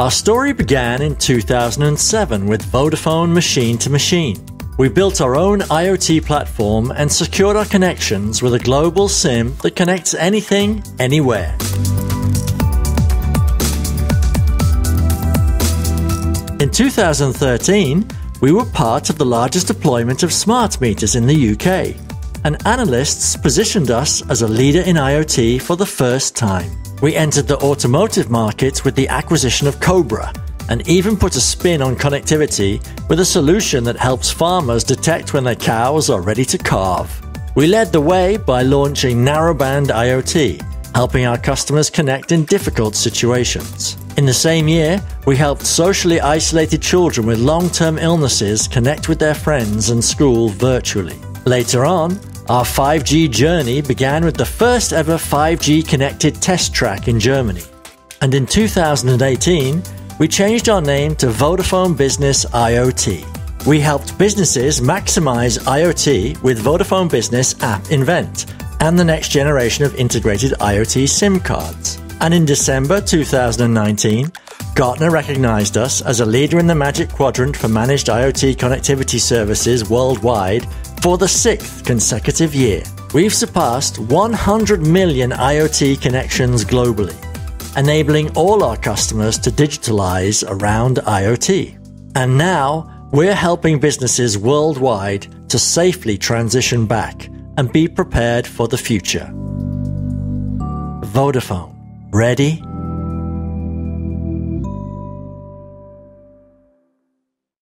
Our story began in 2007 with Vodafone Machine to Machine. We built our own IoT platform and secured our connections with a global SIM that connects anything, anywhere. In 2013, we were part of the largest deployment of smart meters in the UK, and analysts positioned us as a leader in IoT for the first time. We entered the automotive market with the acquisition of Cobra and even put a spin on connectivity with a solution that helps farmers detect when their cows are ready to calve. We led the way by launching narrowband IoT, helping our customers connect in difficult situations. In the same year, we helped socially isolated children with long term illnesses connect with their friends and school virtually. Later on, our 5G journey began with the first ever 5G connected test track in Germany. And in 2018, we changed our name to Vodafone Business IoT. We helped businesses maximize IoT with Vodafone Business App Invent and the next generation of integrated IoT SIM cards. And in December 2019, Gartner recognized us as a leader in the Magic Quadrant for Managed IoT Connectivity Services worldwide for the sixth consecutive year. We've surpassed 100 million IoT connections globally enabling all our customers to digitalize around IoT. And now we're helping businesses worldwide to safely transition back and be prepared for the future. Vodafone. Ready?